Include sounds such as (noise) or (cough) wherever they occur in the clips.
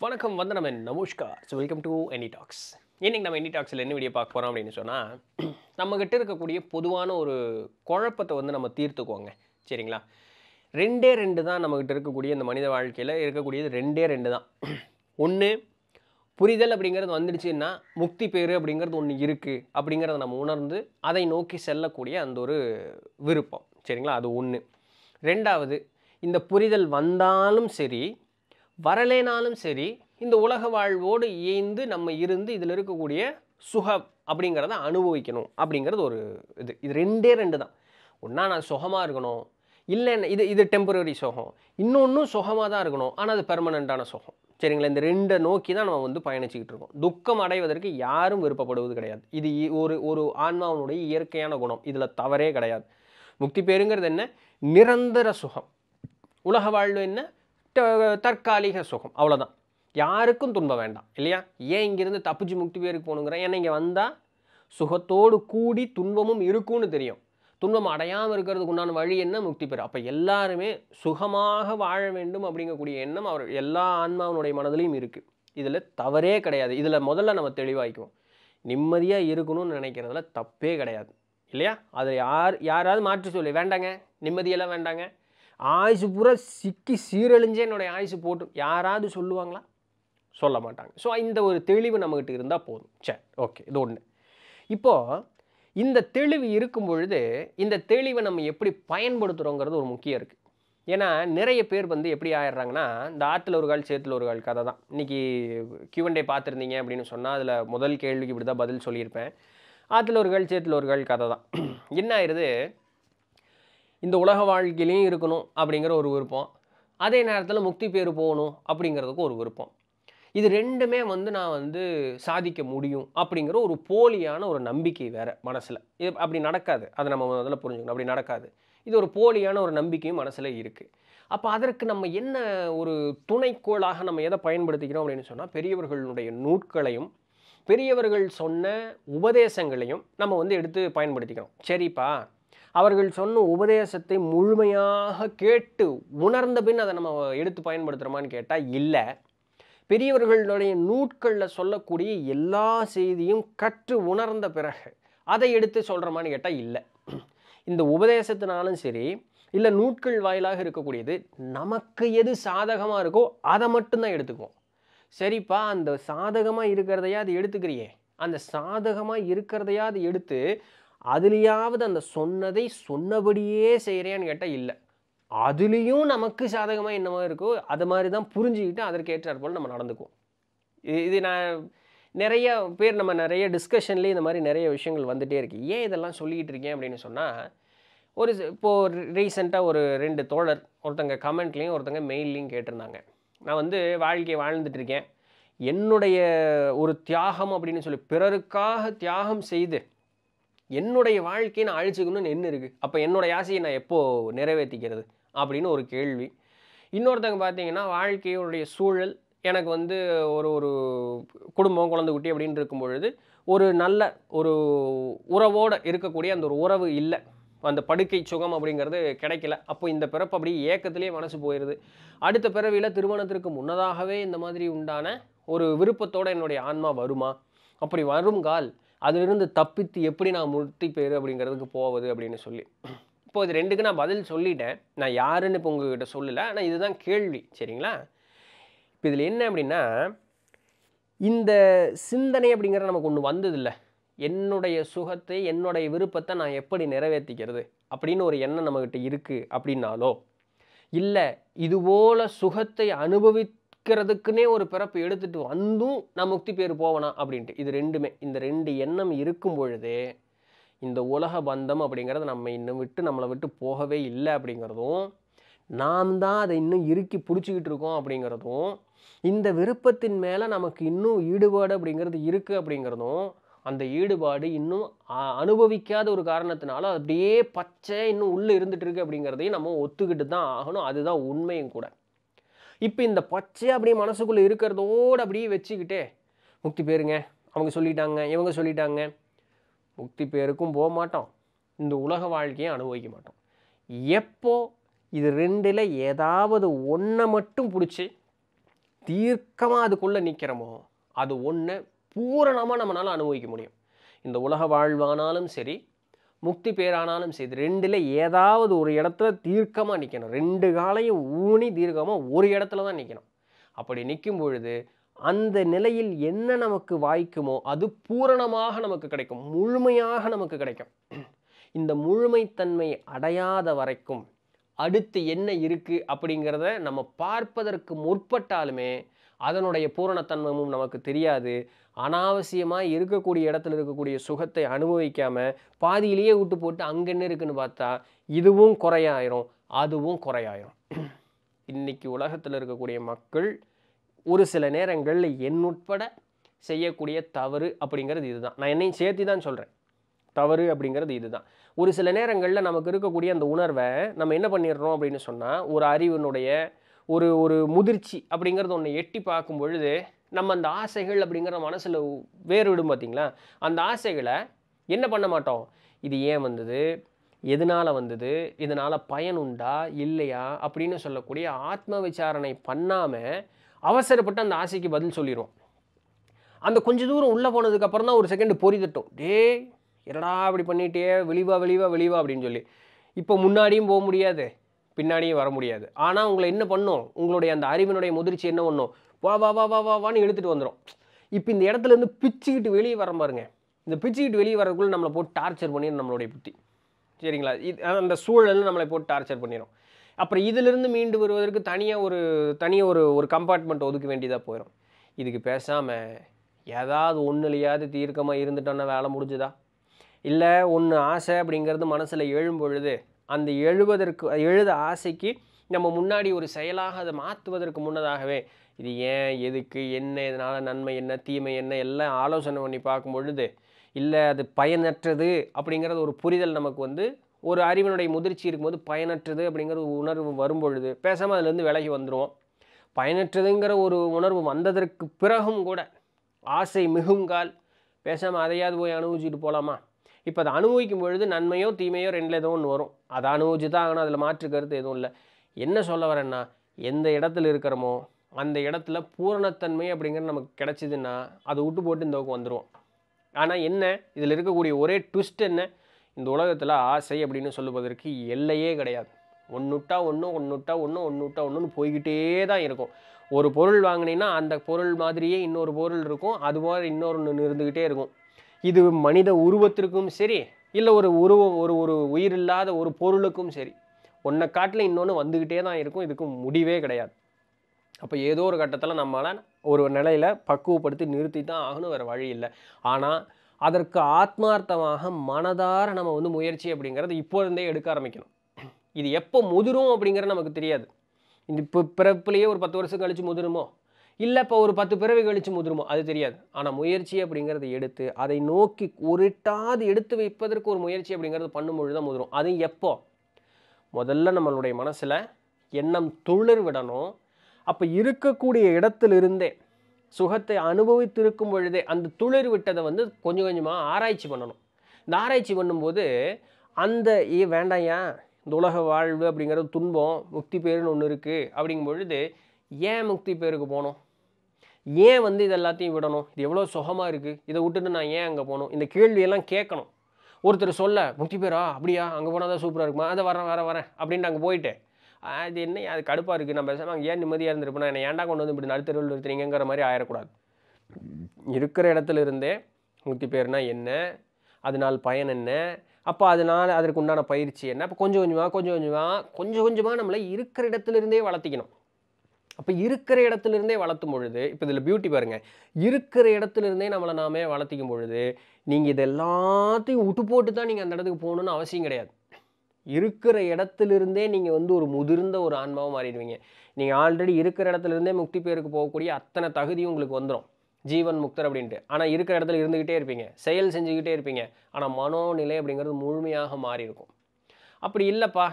வணக்கம் வந்தனமன். நமஸ்கார். So welcome to any talks இன்றைக்கி நம்ம எனி டாக்ஸில் என்ன வீடியோ பார்க்க போகிறோம் அப்படின்னு சொன்னால் நம்மக்கிட்ட இருக்கக்கூடிய பொதுவான ஒரு குழப்பத்தை வந்து நம்ம தீர்த்துக்குவோங்க சரிங்களா? ரெண்டே ரெண்டு தான் நம்மக்கிட்ட இருக்கக்கூடிய இந்த மனித வாழ்க்கையில் இருக்கக்கூடியது ரெண்டே ரெண்டு தான். ஒன்று புரிதல் அப்படிங்கிறது வந்துடுச்சுன்னா முக்தி பேறு அப்படிங்கிறது ஒன்று இருக்குது அப்படிங்கிறத நம்ம உணர்ந்து அதை நோக்கி செல்லக்கூடிய அந்த ஒரு விருப்பம். சரிங்களா? அது ஒன்று ரெண்டாவது இந்த புரிதல் வந்தாலும் சரி வரலேனாலும் சரி இந்த உலக வாழ்வோடு இயைந்து நம்ம இருந்து இதில் இருக்கக்கூடிய சுகம் அப்படிங்கிறத அனுபவிக்கணும் அப்படிங்கிறது ஒரு இது. இது ரெண்டே ரெண்டு தான். ஒன்றா நான் சுகமாக இருக்கணும் இல்லை இது இது டெம்பரரி சுகம். இன்னொன்றும் சுகமாக தான் இருக்கணும் ஆனால் அது பெர்மனண்ட்டான சுகம். சரிங்களா? இந்த ரெண்டை நோக்கி தான் நம்ம வந்து பயணிச்சுக்கிட்டு இருக்கோம். துக்கம் அடைவதற்கு யாரும் விருப்பப்படுவது கிடையாது. இது ஒரு ஒரு ஆன்மாவினுடைய இயற்கையான குணம். இதில் தவறே கிடையாது. முக்தி பேருங்கிறது என்ன? நிரந்தர சுகம். உலக வாழ்வு என்ன? தற்காலிக சுகம். அவ்வளோதான் யாருக்கும் துன்பம் வேண்டாம். இல்லையா? ஏன் இங்கேருந்து தப்பிச்சு முக்தி பேருக்கு போகணுங்கிறேன் ஏன்னா இங்கே வந்தால் சுகத்தோடு கூடி துன்பமும் இருக்கும்னு தெரியும். துன்பம் அடையாமல் இருக்கிறதுக்கு உண்டான வழி என்ன? முக்தி பெறும் அப்போ எல்லாருமே சுகமாக வாழ வேண்டும் அப்படிங்கக்கூடிய எண்ணம் அவர் எல்லா ஆன்மாவினுடைய மனதிலையும் இருக்குது இதில் தவறே கிடையாது. இதில் முதல்ல நம்ம தெளிவாய்க்குவோம். நிம்மதியாக இருக்கணும்னு நினைக்கிறதுல தப்பே கிடையாது. இல்லையா? அதை யார் யாராவது மாற்றி சொல்லி. வேண்டாங்க. நிம்மதியெல்லாம் வேண்டாங்க. ஆயுசு பூரா சிக்கி சீரழிஞ்சே என்னுடைய ஆயுசு போட்டு யாராவது சொல்லுவாங்களா? சொல்ல மாட்டாங்க. ஸோ இந்த ஒரு தெளிவு நம்மக்கிட்ட இருந்தால் போதும். சரி ஓகே இது ஒன்று இப்போது இந்த தெளிவு இருக்கும் பொழுது இந்த தெளிவை நம்ம எப்படி பயன்படுத்துகிறோங்கிறது ஒரு முக்கியம் இருக்குது ஏன்னா நிறைய பேர் வந்து எப்படி ஆயிடுறாங்கன்னா இந்த ஆற்றுல ஒரு கால் சேத்துல ஒரு கால் கதை தான். இன்றைக்கி கியூஎன்டே பார்த்துருந்தீங்க அப்படின்னு சொன்னால் அதில் முதல் கேள்விக்கு இப்படி தான் பதில் சொல்லியிருப்பேன். ஆற்றுல ஒரு கால் சேத்துல ஒரு கால் கதை தான். (clears throat) என்ன ஆயிடுது இந்த உலக வாழ்க்கையிலையும் இருக்கணும் அப்படிங்கிற ஒரு விருப்பம். அதே நேரத்தில் முக்தி பேர் போகணும் அப்படிங்கிறதுக்கு ஒரு விருப்பம். இது ரெண்டுமே வந்து நான் வந்து சாதிக்க முடியும் அப்படிங்கிற ஒரு போலியான ஒரு நம்பிக்கை வேறு மனசில். இது அப்படி நடக்காது. அதை நம்ம முதல்ல புரிஞ்சுக்கணும். அப்படி நடக்காது. இது ஒரு போலியான ஒரு நம்பிக்கையும் மனசில் இருக்குது அப்போ அதற்கு நம்ம என்ன ஒரு துணைக்கோளாக நம்ம எதை பயன்படுத்திக்கிறோம் அப்படின்னு சொன்னால் பெரியவர்களுடைய நூட்களையும் பெரியவர்கள் சொன்ன உபதேசங்களையும் நம்ம வந்து எடுத்து பயன்படுத்திக்கிறோம். சரிப்பா. அவர்கள் சொன்ன உபதேசத்தை முழுமையாக கேட்டு உணர்ந்த பின் அதை நம்ம எடுத்து பயன்படுத்துகிறோமான்னு கேட்டால் இல்லை. பெரியவர்களுடைய நூட்களில் சொல்லக்கூடிய எல்லா செய்தியும் கற்று உணர்ந்த பிறகு அதை எடுத்து சொல்கிறோமான்னு கேட்டால் இல்லை. இந்த உபதேசத்தினாலும் சரி இல்லை நூட்கள் வாயிலாக இருக்கக்கூடியது நமக்கு எது சாதகமாக இருக்கோ அதை மட்டும்தான் எடுத்துக்குவோம். சரிப்பா அந்த சாதகமாக இருக்கிறதையா அது எடுத்துக்கிறியே. அந்த சாதகமாக இருக்கிறதையா அது எடுத்து அதுலேயாவது அந்த சொன்னதை சொன்னபடியே செய்கிறேன்னு கேட்டால் இல்லை. அதுலேயும் நமக்கு சாதகமாக என்னவோ இருக்கோ அது மாதிரி தான் புரிஞ்சுக்கிட்டு அதற்கேற்றாற் போல் நம்ம நடந்துக்குவோம். இது இது நான் நிறைய பேர் நம்ம நிறைய டிஸ்கஷன்லேயே இந்த மாதிரி நிறைய விஷயங்கள் வந்துகிட்டே இருக்குது ஏன் இதெல்லாம் சொல்லிக்கிட்டு இருக்கேன் அப்படின்னு சொன்னால் ஒரு இப்போது ரீசெண்டாக ஒரு ரெண்டு தோழர் ஒருத்தங்க கமெண்ட்லேயும் ஒருத்தங்க மெயில்லையும் கேட்டிருந்தாங்க. நான் வந்து வாழ்க்கையை வாழ்ந்துட்டுருக்கேன் என்னுடைய ஒரு தியாகம் அப்படின்னு சொல்லி பிறருக்காக தியாகம் செய்து என்னுடைய வாழ்க்கையை நான் அழிச்சுக்கணும்னு என்ன இருக்குது அப்போ என்னுடைய ஆசையை நான் எப்போது நிறைவேற்றிக்கிறது அப்படின்னு ஒரு கேள்வி. இன்னொருத்தங்க பார்த்தீங்கன்னா வாழ்க்கையுடைய சூழல் எனக்கு வந்து ஒரு ஒரு குடும்பம் குழந்தை குட்டி அப்படின்னு இருக்கும் பொழுது ஒரு நல்ல ஒரு உறவோடு இருக்கக்கூடிய அந்த ஒரு உறவு இல்லை. அந்த படுக்கை சுகம் அப்படிங்கிறது கிடைக்கல. அப்போ இந்த பிறப்பு அப்படியே ஏக்கத்திலே மனசு போயிடுது அடுத்த பிறவியில் திருமணத்திற்கு முன்னதாகவே இந்த மாதிரி உண்டான ஒரு விருப்பத்தோடு என்னுடைய ஆன்மா வருமா? அப்படி வருங்கால் அதிலிருந்து தப்பித்து எப்படி நான் முட்டி பேர் அப்படிங்கிறதுக்கு போவது அப்படின்னு சொல்லி. இப்போ இது ரெண்டுக்கு நான் பதில் சொல்லிட்டேன். நான் யாருன்னு இப்போ உங்ககிட்ட சொல்லலை. ஆனால் இதுதான் கேள்வி. சரிங்களா? இப்போ இதில் என்ன அப்படின்னா இந்த சிந்தனை அப்படிங்கிற நமக்கு ஒன்று வந்ததில்லை. என்னுடைய சுகத்தை என்னுடைய விருப்பத்தை நான் எப்படி நிறைவேற்றிக்கிறது அப்படின்னு ஒரு எண்ணம் நம்மக்கிட்ட இருக்குது அப்படின்னாலோ இல்லை இதுபோல் சுகத்தை அனுபவிக்கிறதுக்குன்னே ஒரு பிறப்பு எடுத்துட்டு வந்தும் நான் முக்தி பேர் போவனா அப்படின்ட்டு. இது ரெண்டுமே. இந்த ரெண்டு எண்ணம் இருக்கும் பொழுதே இந்த உலக பந்தம் அப்படிங்கிறத நம்ம இன்னும் விட்டு நம்மளை விட்டு போகவே இல்லை அப்படிங்கிறதும் நாம் தான் அதை இன்னும் இறுக்கி பிடிச்சிக்கிட்டு இருக்கோம் அப்படிங்கிறதும் இந்த விருப்பத்தின் மேலே நமக்கு இன்னும் ஈடுபாடு அப்படிங்கிறது இருக்குது அப்படிங்கிறதும் அந்த ஈடுபாடு இன்னும் அ- அனுபவிக்காத ஒரு காரணத்தினால அப்படியே பச்சை இன்னும் உள்ளே இருந்துகிட்டு இருக்கு அப்படிங்கிறதையும் நம்ம ஒத்துக்கிட்டு தான் ஆகணும். அதுதான் உண்மையும் கூட. இப்போ இந்த பச்சை அப்படியே மனசுக்குள்ளே இருக்கிறதோடு அப்படியே வச்சுக்கிட்டே முக்தி பேருங்க. அவங்க சொல்லிட்டாங்க இவங்க சொல்லிட்டாங்க. முக்தி பேருக்கும் போக மாட்டோம். இந்த உலக வாழ்க்கையை அனுபவிக்க மாட்டோம். எப்போ இது ரெண்டில் ஏதாவது ஒன்றை மட்டும் பிடிச்சி தீர்க்கமாக அதுக்குள்ளே நிற்கிறோமோ அது ஒன்று பூரணமாக நம்மளால் அனுபவிக்க முடியும். இந்த உலக வாழ்வானாலும் சரி முக்தி பேரானாலும் சரி ரெண்டில் ஏதாவது ஒரு இடத்துல தீர்க்கமாக நிற்கணும் ரெண்டு காலையும் ஊனி தீர்க்கமாக ஒரு இடத்துல தான் நிற்கணும் அப்படி நிற்கும் பொழுது அந்த நிலையில் என்ன நமக்கு வாய்க்குமோ அது பூரணமாக நமக்கு கிடைக்கும். முழுமையாக நமக்கு கிடைக்கும். இந்த முழுமைத்தன்மை அடையாத வரைக்கும் அடுத்து என்ன இருக்குது அப்படிங்கிறத நம்ம பார்ப்பதற்கு முற்பட்டாலுமே அதனுடைய பூரணத்தன்மமும் நமக்கு தெரியாது. அனாவசியமாக இருக்கக்கூடிய இடத்துல இருக்கக்கூடிய சுகத்தை அனுபவிக்காமல் பாதியிலேயே விட்டு போட்டு அங்கே என்ன இருக்குன்னு பார்த்தா இதுவும் குறையாயிரும் அதுவும் குறையாயிரும். இன்னைக்கு உலகத்தில் இருக்கக்கூடிய மக்கள் ஒரு சில நேரங்களில் என் உட்பட செய்யக்கூடிய தவறு அப்படிங்கிறது இதுதான். நான் என்னையும் சேர்த்து தான் சொல்கிறேன் தவறு அப்படிங்கிறது இதுதான். ஒரு சில நேரங்களில் நமக்கு இருக்கக்கூடிய அந்த உணர்வை நம்ம என்ன பண்ணிடுறோம் அப்படின்னு சொன்னால் ஒரு அறிவினுடைய ஒரு ஒரு முதிர்ச்சி அப்படிங்கிறது ஒன்று எட்டி பார்க்கும் பொழுது நம்ம அந்த ஆசைகள் அப்படிங்கிற மனசில் வேறு விடும் பார்த்தீங்களா அந்த ஆசைகளை என்ன பண்ண மாட்டோம்? இது ஏன் வந்தது? எதனால் வந்தது? இதனால் பயன் உண்டா? இல்லையா? அப்படின்னு சொல்லக்கூடிய ஆத்ம விசாரணை பண்ணாமல் அவசரப்பட்டு அந்த ஆசைக்கு பதில் சொல்லிடுவோம் அந்த கொஞ்ச தூரம் உள்ளே போனதுக்கப்புறம் தான் ஒரு செகண்ட் பொறி தட்டும். டேய் என்னடா அப்படி பண்ணிட்டே வெளிவா வெளிவா வெளிவா அப்படின்னு சொல்லி. இப்போ முன்னாடியும் போக முடியாது பின்னாடியும் வர முடியாது. ஆனால் உங்களை என்ன பண்ணும்? உங்களுடைய அந்த அறிவினுடைய முதிர்ச்சி என்ன பண்ணும்? வா வா வா வா வா வான்னு இழுத்துட்டு வந்துடும் இப்போ இந்த இடத்துல இருந்து பிச்சுக்கிட்டு வெளியே வர பாருங்க. இந்த பிச்சுக்கிட்டு வெளியே வரக்குள்ளே நம்மளை போட்டு டார்ச்சர் பண்ணிடும் நம்மளுடைய புத்தி. சரிங்களா? இது அந்த சூழல் நம்மளை போட்டு டார்ச்சர் பண்ணிடும் அப்புறம் இதிலிருந்து மீண்டு வருவதற்கு தனியாக ஒரு தனியாக ஒரு ஒரு கம்பார்ட்மெண்ட் ஒதுக்க வேண்டியதாக போயிடும் இதுக்கு பேசாமல் ஏதாவது ஒன்றுலையாவது தீர்க்கமாக இருந்துட்டோன்னா வேலை முடிஞ்சுதா? இல்லை ஒன்று ஆசை அப்படிங்கிறது மனசில் எழும் பொழுது அந்த எழுவதற்கு எழுத ஆசைக்கு நம்ம முன்னாடி ஒரு செயலாக அதை மாற்றுவதற்கு முன்னதாகவே இது ஏன் எதுக்கு என்ன இதனால் நன்மை என்ன தீமை என்ன எல்லாம் ஆலோசனை பண்ணி பார்க்கும் பொழுது இல்லை அது பயனற்றது அப்படிங்கிறது ஒரு புரிதல் நமக்கு வந்து ஒரு அறிவினுடைய முதிர்ச்சி இருக்கும்போது பயனற்றது அப்படிங்கிற உணர்வு வரும்பொழுது பேசாமல் அதுலேருந்து விலகி வந்துடுவோம் பயனற்றதுங்கிற ஒரு உணர்வு வந்ததற்கு பிறகும் கூட ஆசை மிகுங்கால் பேசாமல் அதையாவது போய் அனுபவிச்சுட்டு போகலாமா இப்போ அதை அனுபவிக்கும் பொழுது நன்மையோ தீமையோ ரெண்டில் ஏதோ ஒன்று வரும். அதை அனுபவிச்சு தான் ஆகணும் அதில் மாற்று கருத்து எதுவும் இல்லை. என்ன சொல்ல வரேன்னா எந்த இடத்துல இருக்கிறோமோ அந்த இடத்துல பூரணத்தன்மை அப்படிங்கிறது நமக்கு கிடச்சிதுன்னா அதை விட்டு போட்டு இந்த பக்கம் வந்துடுவோம் ஆனால் என்ன? இதில் இருக்கக்கூடிய ஒரே ட்விஸ்ட் என்ன? இந்த உலகத்தில் ஆசை அப்படின்னு சொல்லுவதற்கு எல்லையே கிடையாது. ஒன்றுட்டா ஒன்று ஒன்றுட்டா ஒன்று ஒன்றுட்டா ஒன்றுன்னு போய்கிட்டே தான் இருக்கும். ஒரு பொருள் வாங்கினீங்கன்னா அந்த பொருள் மாதிரியே இன்னொரு பொருள் இருக்கும். அதுபோல் இன்னொரு இருந்துக்கிட்டே இருக்கும். இது மனித உருவத்திற்கும் சரி இல்லை ஒரு உருவம் ஒரு ஒரு உயிர் இல்லாத ஒரு பொருளுக்கும் சரி ஒன்றை காட்டில் இன்னொன்று வந்துக்கிட்டே தான் இருக்கும். இதுக்கு முடிவே கிடையாது. அப்போ ஏதோ ஒரு கட்டத்தில் நம்மளால் ஒரு நிலையில் பக்குவப்படுத்தி நிறுத்தி தான் ஆகணும் வேறு வழி இல்லை. ஆனால் அதற்கு ஆத்மார்த்தமாக மனதார நம்ம வந்து முயற்சி அப்படிங்கிறது இப்போ இருந்தே எடுக்க ஆரம்பிக்கணும். இது எப்போ முதிரும் அப்படிங்கிறது நமக்கு தெரியாது. இந்த இப்போ பிறப்புலேயே ஒரு பத்து வருஷம் கழித்து முதிருமோ? இல்லை இப்போ ஒரு பத்து பிறவி கழித்து முதிருமோ? அது தெரியாது. ஆனால் முயற்சி அப்படிங்கிறத எடுத்து அதை நோக்கி ஒருட்டாது எடுத்து வைப்பதற்கு ஒரு முயற்சி அப்படிங்கிறது பண்ணும்பொழுது தான் முதிரும். அது எப்போ? முதல்ல நம்மளுடைய மனசில் எண்ணம் துளிர் விடணும். அப்போ இருக்கக்கூடிய இடத்திலிருந்தே சுகத்தை அனுபவித்திருக்கும் பொழுதே அந்த துளிர் விட்டதை வந்து கொஞ்சம் கொஞ்சமாக ஆராய்ச்சி பண்ணணும். இந்த ஆராய்ச்சி பண்ணும்போது அந்த ஏ வேண்டாம்யா இந்த உலக வாழ்வு அப்படிங்கிறது துன்பம் முக்தி பேருன்னு ஒன்று இருக்குது அப்படிங்கும் பொழுது ஏன் முக்தி பேருக்கு போகணும் ஏன் வந்து இது எல்லாத்தையும் விடணும்? இது எவ்வளோ சுகமாக இருக்குது இதை விட்டுட்டு நான் ஏன் அங்கே போகணும் இந்த கேள்வியெல்லாம் கேட்கணும். ஒருத்தர் சொல்ல முக்தி பேரா? அப்படியா? அங்கே போனால் தான் சூப்பராக இருக்குமா? அதை வரேன் வரேன் வரேன். அப்படின்ட்டு அங்கே போயிட்டு அது என்ன அது கடுப்பாக இருக்குது நம்ம பேசாமல் அங்கே ஏன் நிம்மதியாக இருந்திருப்போம் என்னை ஏன்டா கொண்டு வந்து இப்படி நடுத்தருவில் நிறுத்துறீங்கிற மாதிரி ஆயிடக்கூடாது இருக்கிற இடத்துல இருந்தே முக்தி பேர்னா என்ன? அதனால் பயன் என்ன? அப்போ அதனால் அதற்கு உண்டான பயிற்சி என்ன? அப்போ கொஞ்சம் கொஞ்சமாக கொஞ்சம் கொஞ்சமாக கொஞ்சம் கொஞ்சமாக நம்மளை இருக்கிற இடத்துல இருந்தே வளர்த்திக்கணும். அப்போ இருக்கிற இடத்துல இருந்தே வளர்த்தும் பொழுது இப்போ இதில் பியூட்டி பாருங்க. இருக்கிற இடத்துல இருந்தே நம்மளை நாமே வளர்த்திக்கும் பொழுது நீங்கள் இது எல்லாத்தையும் விட்டு போட்டு தான் நீங்கள் அந்த இடத்துக்கு போகணுன்னு அவசியம் கிடையாது. இருக்கிற இடத்துலேருந்தே நீங்கள் வந்து ஒரு முதிர்ந்த ஒரு ஆன்மாவும் மாறிடுவீங்க. நீங்கள் ஆல்ரெடி இருக்கிற இடத்துல இருந்தே முக்தி பேருக்கு போகக்கூடிய அத்தனை தகுதியும் உங்களுக்கு வந்துடும் ஜீவன் முக்தர் அப்படின்ட்டு. ஆனால் இருக்கிற இடத்துல இருந்துக்கிட்டே இருப்பீங்க. செயல் செஞ்சுக்கிட்டே இருப்பீங்க. ஆனால் மனோநிலை அப்படிங்கிறது முழுமையாக மாறி இருக்கும் அப்படி இல்லைப்பா.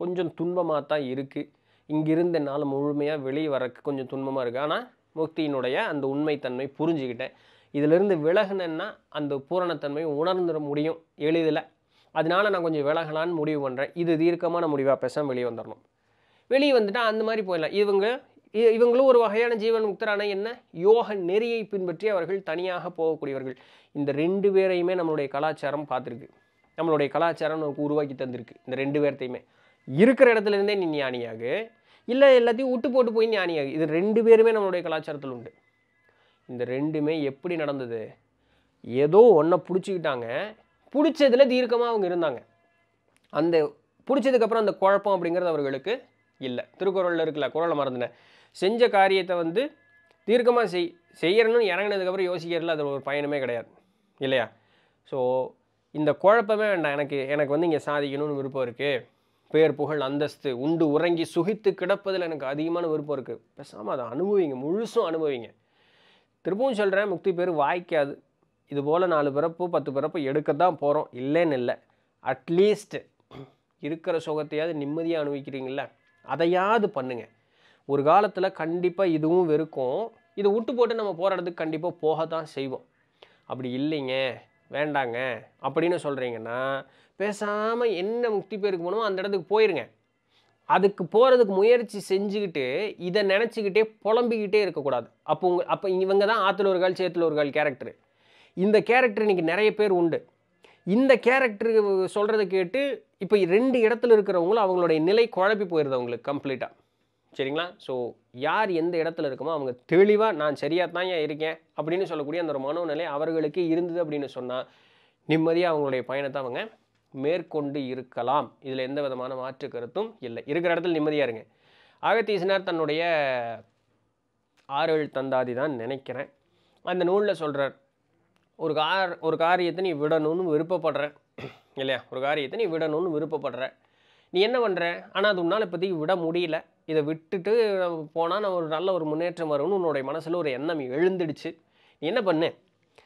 கொஞ்சம் துன்பமாக தான் இருக்குது இங்கிருந்து என்னால் முழுமையாக வெளியே வரக்கு கொஞ்சம் துன்பமாக இருக்குது ஆனால் முக்தியினுடைய அந்த உண்மைத்தன்மை புரிஞ்சுக்கிட்டேன் இதிலிருந்து விலகுனேன்னா அந்த பூரணத்தன்மை உணர்ந்துட முடியும். எளிதில் அதனால நான் கொஞ்சம் விலகலான்னு முடிவு பண்ணுறேன் இது தீர்க்கமான முடிவாக பேசாமல் வெளியே வந்துடணும் வெளியே வந்துட்டால் அந்த மாதிரி போயிடலாம். இவங்க இ- இவங்களும் ஒரு வகையான ஜீவன் முக்தரான என்ன? யோக நெறியை பின்பற்றி அவர்கள் தனியாக போகக்கூடியவர்கள். இந்த ரெண்டு பேரையுமே நம்மளுடைய கலாச்சாரம் பார்த்துருக்கு. நம்மளுடைய கலாச்சாரம் நமக்கு உருவாக்கி தந்திருக்கு. இந்த ரெண்டு பேர்த்தையுமே. இருக்கிற இடத்துல இருந்தே நீ ஞானியாகு இல்லை எல்லாத்தையும் விட்டு போட்டு போய் ஞானியாகு. இது ரெண்டு பேருமே நம்மளுடைய கலாச்சாரத்தில் உண்டு. இந்த ரெண்டுமே எப்படி நடந்தது? ஏதோ ஒன்றை பிடிச்சிக்கிட்டாங்க. பிடிச்சதில் தீர்க்கமாக அவங்க இருந்தாங்க. அந்த பிடிச்சதுக்கப்புறம் அந்த குழப்பம் அப்படிங்கிறது அவர்களுக்கு இல்லை. திருக்குறளில் இருக்கல குரலை மறந்துனேன் செஞ்ச காரியத்தை வந்து தீர்க்கமாக செய் செய்யறணும்னு இறங்கினதுக்கப்புறம் யோசிக்கிறதுல அது ஒரு பயனுமே கிடையாது. இல்லையா? ஸோ இந்த குழப்பமே வேண்டாம். எனக்கு எனக்கு வந்து இங்கே சாதிக்கணும்னு விருப்பம் இருக்குது பேர் புகழ் அந்தஸ்து உண்டு உறங்கி சுகித்து கிடப்பதில் எனக்கு அதிகமான விருப்பம் இருக்குது பேசாமல் அதை அனுபவிங்க. முழுசும் அனுபவிங்க. திரும்பவும் சொல்கிறேன் முக்தி பேர் வாய்க்காது. இது போல் நாலு பிறப்பு பத்து பிறப்பு எடுக்க தான் போகிறோம் இல்லைன்னு இல்லை. அட்லீஸ்ட் இருக்கிற சுகத்தையாவது நிம்மதியாக அனுபவிக்கிறீங்கள அதையாவது பண்ணுங்க. ஒரு காலத்தில் கண்டிப்பாக இதுவும் வெறுக்கும். இதை விட்டு போட்டு நம்ம போகிற இடத்துக்கு கண்டிப்பாக போக தான் செய்வோம். அப்படி இல்லைங்க. வேண்டாங்க. அப்படின்னு சொல்கிறீங்கன்னா பேசாமல் என்ன முக்தி பேருக்கு போனோமோ அந்த இடத்துக்கு போயிருங்க. அதுக்கு போகிறதுக்கு முயற்சி செஞ்சுக்கிட்டு இதை நினச்சிக்கிட்டே புலம்பிக்கிட்டே இருக்கக்கூடாது. அப்போ உங்க அப்போ இவங்க தான் ஆற்றுல ஒரு கால் சேத்துல ஒரு கால் கேரக்டரு இந்த கேரக்டர் இன்னைக்கு நிறைய பேர் உண்டு. இந்த கேரக்டர் சொல்கிறத கேட்டு இப்போ ரெண்டு இடத்துல இருக்கிறவங்களும் அவங்களுடைய நிலை குழப்பி போயிடுது அவங்களுக்கு கம்ப்ளீட்டாக சரிங்களா? ஸோ யார் எந்த இடத்துல இருக்குமோ அவங்க தெளிவாக நான் சரியாக தான் ஏன் இருக்கேன் அப்படின்னு சொல்லக்கூடிய அந்த ஒரு மனோநிலை அவர்களுக்கு இருந்தது அப்படின்னு சொன்னால் நிம்மதியாக அவங்களுடைய பயணத்தை அவங்க மேற்கொண்டு இருக்கலாம். இதில் எந்த விதமான மாற்று கருத்தும் இல்லை. இருக்கிற இடத்துல நிம்மதியாக இருங்க. ஆகத்தீசனார் தன்னுடைய ஆறேழு தந்தாதி தான் நினைக்கிறேன். அந்த நூலில் சொல்கிறார் ஒரு கார் ஒரு காரியத்தை நீ விடணும்னு விருப்பப்படுற. இல்லையா? ஒரு காரியத்தை நீ விடணும்னு விருப்பப்படுற. நீ என்ன பண்ணுற ஆனால் அது உன்னால் இப்போதைக்கு விட முடியல. இதை விட்டுட்டு போனால் நான் ஒரு நல்ல ஒரு முன்னேற்றம் வரும்னு உன்னுடைய மனசில் ஒரு எண்ணம் எழுந்துடுச்சு. நீ என்ன பண்ணு?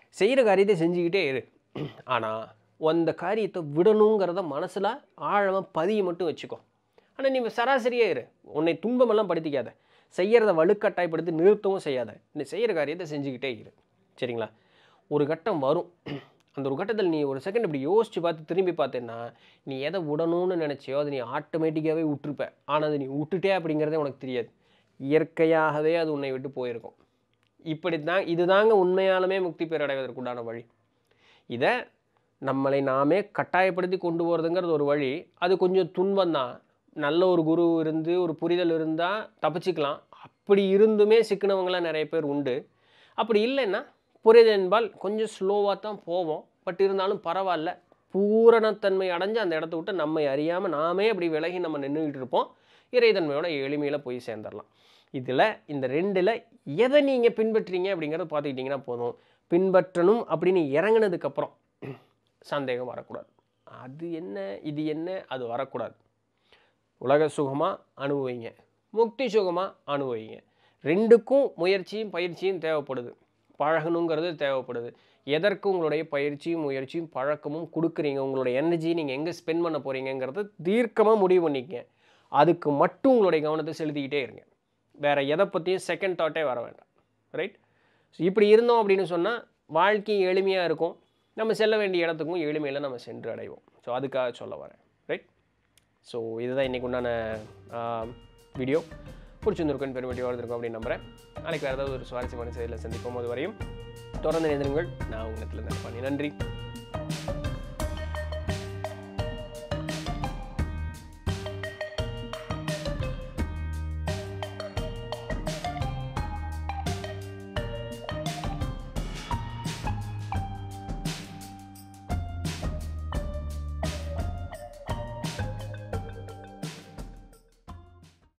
செய்கிற காரியத்தை செஞ்சுக்கிட்டே இரு. ஆனால் அந்த காரியத்தை விடணுங்கிறத மனசில் ஆழமாக பதிய மட்டும் வச்சுக்கோ. ஆனால் நீ சராசரியே இரு. உன்னை துன்பமெல்லாம் படுத்திக்காத. செய்கிறத வலுக்கட்டாயப்படுத்தி நிறுத்தவும் செய்யாத. நீ செய்கிற காரியத்தை செஞ்சுக்கிட்டே இரு. சரிங்களா? ஒரு கட்டம் வரும். அந்த ஒரு கட்டத்தில் நீ ஒரு செகண்ட் இப்படி யோசித்து பார்த்து திரும்பி பார்த்தேன்னா நீ எதை விடணும்னு நினச்சியோ அதை நீ ஆட்டோமேட்டிக்காகவே விட்டுருப்ப. ஆனால் அது நீ விட்டுட்டே அப்படிங்கிறதே உனக்கு தெரியாது. இயற்கையாகவே அது உன்னை விட்டு போயிருக்கும். இப்படி தான் இதுதாங்க உண்மையாலுமே முக்தி பேரடைவதற்குண்டான வழி. இதை நம்மளை நாமே கட்டாயப்படுத்தி கொண்டு போகிறதுங்கிறது ஒரு வழி. அது கொஞ்சம் துன்பம் தான். நல்ல ஒரு குரு இருந்து ஒரு புரிதல் இருந்தால் தப்பிச்சுக்கலாம். அப்படி இருந்துமே சிக்கினவங்களாம் நிறைய பேர் உண்டு. அப்படி இல்லைன்னா புரியுது என்பால் கொஞ்சம் ஸ்லோவாக தான் போவோம். பட் இருந்தாலும் பரவாயில்ல. பூரணத்தன்மை அடைஞ்சு அந்த இடத்த விட்டு நம்மை அறியாமல் நாமே அப்படி விலகி நம்ம நின்றுக்கிட்டு இருப்போம். இறைத்தன்மையோட எளிமையில் போய் சேர்ந்துடலாம் இதில் இந்த ரெண்டில் எதை நீங்கள் பின்பற்றீங்க அப்படிங்கிறத பார்த்துக்கிட்டிங்கன்னா போதும். பின்பற்றணும் அப்படின்னு இறங்குனதுக்கப்புறம் சந்தேகம் வரக்கூடாது. அது என்ன இது என்ன அது வரக்கூடாது. உலக சுகமாக அனுபவிங்க. முக்தி சுகமாக அனுபவிங்க. ரெண்டுக்கும் முயற்சியும் பயிற்சியும் தேவைப்படுது. பழகணுங்கிறது தேவைப்படுது. எதற்கு உங்களுடைய பயிற்சியும் முயற்சியும் பழக்கமும் கொடுக்குறீங்க? உங்களுடைய எனர்ஜி நீங்கள் எங்கே ஸ்பெண்ட் பண்ண போகிறீங்கிறத தீர்க்கமாக முடிவு பண்ணிக்கங்க. அதுக்கு மட்டும் உங்களுடைய கவனத்தை செலுத்திக்கிட்டே இருங்க. வேறு எதை பற்றியும் செகண்ட் தாட்டே வர வேண்டாம். ரைட் ஸோ இப்படி இருந்தோம் அப்படின்னு சொன்னால் வாழ்க்கை எளிமையாக இருக்கும். நம்ம செல்ல வேண்டிய இடத்துக்கும் எளிமையில் நம்ம சென்று அடைவோம். ஸோ அதுக்காக சொல்ல வரேன். ரைட் ஸோ இதுதான் இன்றைக்கு உண்டான வீடியோ பிடிச்சிருந்திருக்கும் பெருமையாக இருந்திருக்கும் அப்படின்னு நம்புகிறேன் நாளைக்கு வேறு ஏதாவது ஒரு சுவாரஸ்யமான செயலில் சந்திப்போம். அது வரையும் தொடர்ந்து நினைந்திருங்கள் நான் உங்கள் இடத்துல நன்றி.